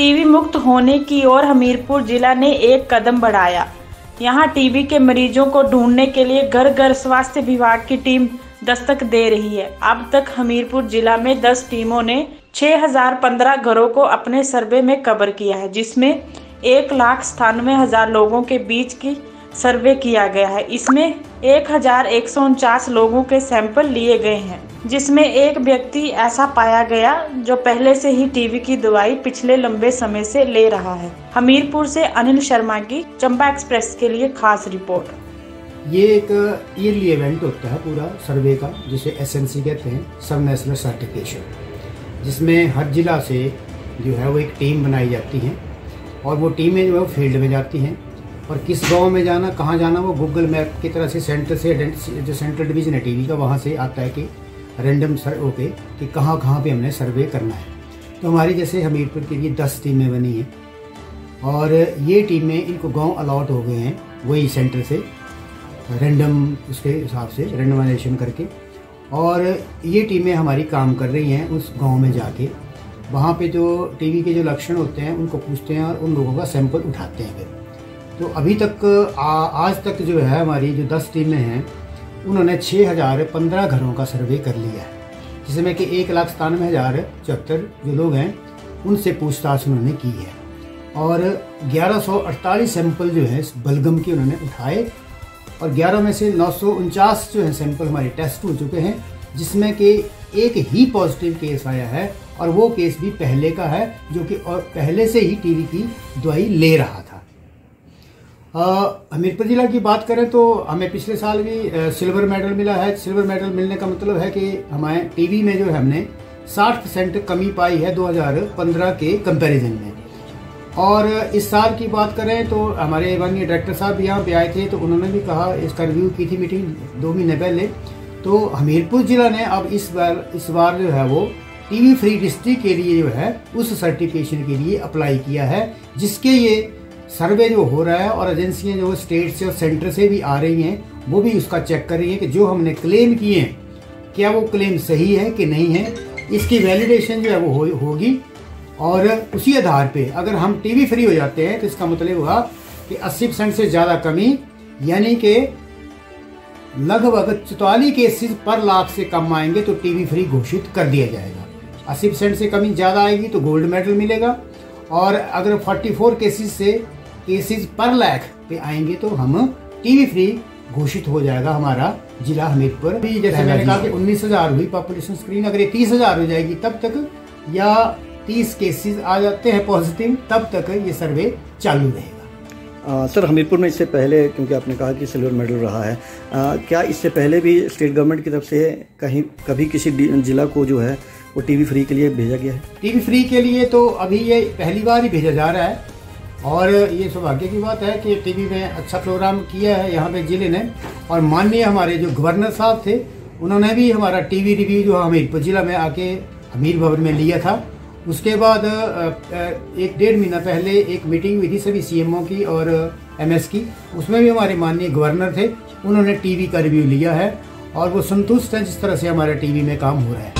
TB मुक्त होने की ओर हमीरपुर जिला ने एक कदम बढ़ाया। यहाँ टीबी के मरीजों को ढूँढने के लिए घर घर स्वास्थ्य विभाग की टीम दस्तक दे रही है। अब तक हमीरपुर जिला में 10 टीमों ने 6015 घरों को अपने सर्वे में कवर किया है, जिसमें एक लाख सतानवे हज़ार लोगों के बीच की सर्वे किया गया है। इसमें एक हज़ार एक सौ उनचास लोगों के सैंपल लिए गए हैं। जिसमें एक व्यक्ति ऐसा पाया गया जो पहले से ही टीवी की दवाई पिछले लंबे समय से ले रहा है। हमीरपुर से अनिल शर्मा की चंबा एक्सप्रेस के लिए खास रिपोर्ट। ये एक ईयरली इवेंट होता है पूरा सर्वे का, जिसे एस एन सी कहते हैं सब नेशनल सर्टिफिकेशन जिसमें हर जिला से जो है वो एक टीम बनाई जाती है और वो टीमें जो है वो फ़ील्ड में जाती हैं। और किस गाँव में जाना, कहाँ जाना, वो गूगल मैप की तरह से सेंटर से जो सेंट्रल डिवीज़न है टीवी का, वहाँ से आता है कि रैंडम सर ओके कि कहाँ कहाँ पे हमने सर्वे करना है। तो हमारी जैसे हमीरपुर के लिए दस टीमें बनी हैं। और ये टीमें इनको गाँव अलॉट हो गए हैं वही सेंटर से रैंडम उसके हिसाब से रेंडमाइजेशन करके। और ये टीमें हमारी काम कर रही हैं उस गाँव में जाके। वहाँ पे जो टीवी के जो लक्षण होते हैं उनको पूछते हैं और उन लोगों का सैंपल उठाते हैं फिर। तो अभी तक आ, आज तक जो है हमारी जो दस टीमें हैं उन्होंने छः हज़ार पंद्रह घरों का सर्वे कर लिया है, जिसमें कि एक लाख सतानवे हज़ार चौहत्तर जो लोग हैं, उनसे पूछताछ उन्होंने की है। और ग्यारह सौ अड़तालीस सैंपल जो है बलगम के उन्होंने उठाए, और ग्यारह में से नौ सौ उनचास जो है, सैंपल हमारे टेस्ट हो चुके हैं, जिसमें कि एक ही पॉजिटिव केस आया है, और वो केस भी पहले का है, जो कि और पहले से ही टीवी की दवाई ले रहा था। हमीरपुर जिला की बात करें तो हमें पिछले साल भी सिल्वर मेडल मिला है। सिल्वर मेडल मिलने का मतलब है कि हमारे टीवी में जो है हमने 60 परसेंट कमी पाई है 2015 के कंपैरिजन में। और इस साल की बात करें तो हमारे माननीय डायरेक्टर साहब भी यहाँ पे आए थे तो उन्होंने भी कहा, इसका रिव्यू की थी मीटिंग दो महीने पहले। तो हमीरपुर जिला ने अब इस बार इस बार जो है वो टीवी फ्री डिस्ट्रिक्ट के लिए जो है, उस सर्टिफिकेशन के लिए अप्लाई किया है, जिसके ये सर्वे जो हो रहा है और एजेंसियाँ जो स्टेट से और सेंटर से भी आ रही हैं वो भी उसका चेक कर रही हैं कि जो हमने क्लेम किए हैं क्या वो क्लेम सही है कि नहीं है इसकी वैलिडेशन जो है वो हो, होगी। और उसी आधार पे अगर हम टीवी फ्री हो जाते हैं तो इसका मतलब हुआ कि 80 परसेंट से ज़्यादा कमी यानी कि लगभग चौतालीस केसेस पर लाख से कम आएँगे तो टीवी फ्री घोषित कर दिया जाएगा। 80 परसेंट से कमी ज़्यादा आएगी तो गोल्ड मेडल मिलेगा। और अगर 44 केसेस से केसेस पर लाख पे आएँगे तो हम टीवी फ्री घोषित हो जाएगा हमारा जिला हमीरपुर। भी जैसे मैंने कहा कि उन्नीस हज़ार हुई पॉपुलेशन स्क्रीन अगर ये तीस हज़ार हो जाएगी तब तक या तीस केसेस आ जाते हैं पॉजिटिव तब तक ये सर्वे चालू रहेगा। आ, सर हमीरपुर में इससे पहले क्योंकि आपने कहा कि सिल्वर मेडल रहा है आ, क्या इससे पहले भी स्टेट गवर्नमेंट की तरफ़ से कहीं कभी किसी जिला को जो है वो टीवी फ्री के लिए भेजा गया है? टीवी फ्री के लिए तो अभी ये पहली बार ही भेजा जा रहा है। और ये सौभाग्य की बात है कि टीवी में अच्छा प्रोग्राम किया है यहाँ पे ज़िले ने। और माननीय हमारे जो गवर्नर साहब थे, उन्होंने भी हमारा टीवी रिव्यू जो हमीरपुर जिला में आके हमीर भवन में लिया था। उसके बाद एक डेढ़ महीना पहले एक मीटिंग हुई थी सभी सीएमओ की और एमएस की। उसमें भी हमारे माननीय गवर्नर थे, उन्होंने टीवी का रिव्यू लिया है और वो संतुष्ट हैं जिस तरह से हमारा टीवी में काम हो रहा है।